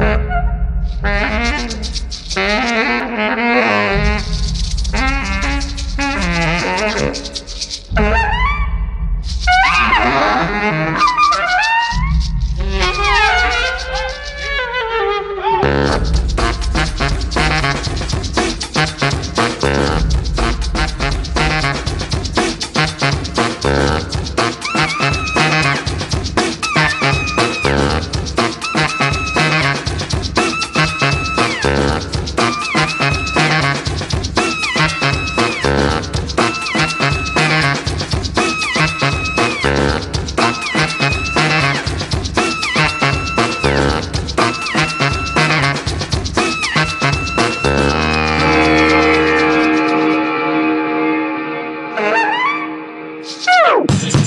Thank you. Woo!